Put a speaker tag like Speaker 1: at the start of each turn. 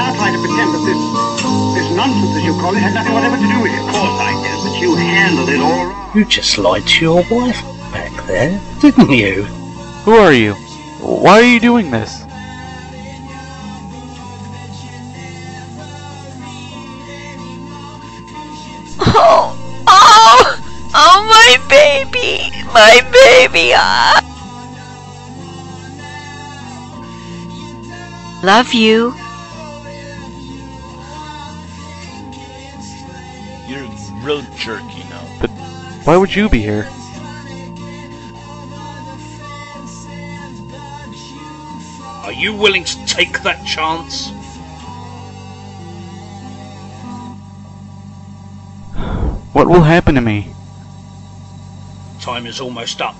Speaker 1: now trying to pretend that this, this nonsense, as you call it, had nothing whatever to do with it. Of course I did, but you handled it all wrong.
Speaker 2: You just lied to your wife back there, didn't you?
Speaker 3: Who are you? Why are you doing this?
Speaker 4: Oh, oh, oh, my baby, my baby. Ah. Love you.
Speaker 5: You're real jerk, you know.
Speaker 3: But why would you be here?
Speaker 2: Are you willing to take that chance?
Speaker 3: What will happen to me?
Speaker 2: Time is almost up.